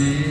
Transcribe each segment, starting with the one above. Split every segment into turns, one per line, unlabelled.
day.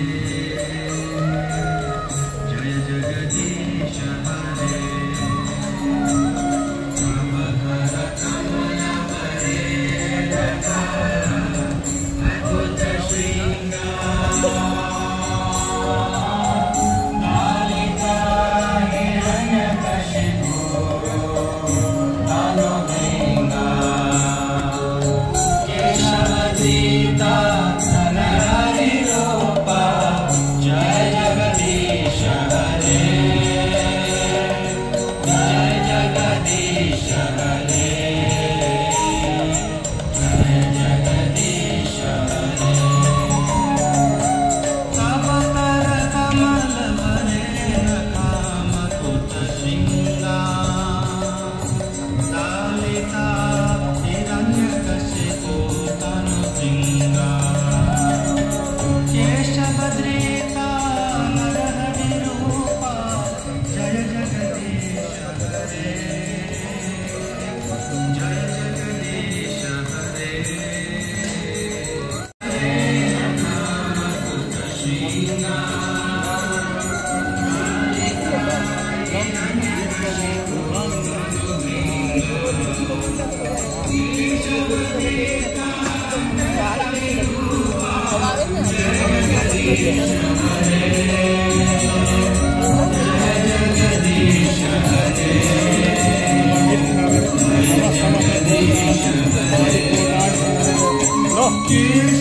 Jesus.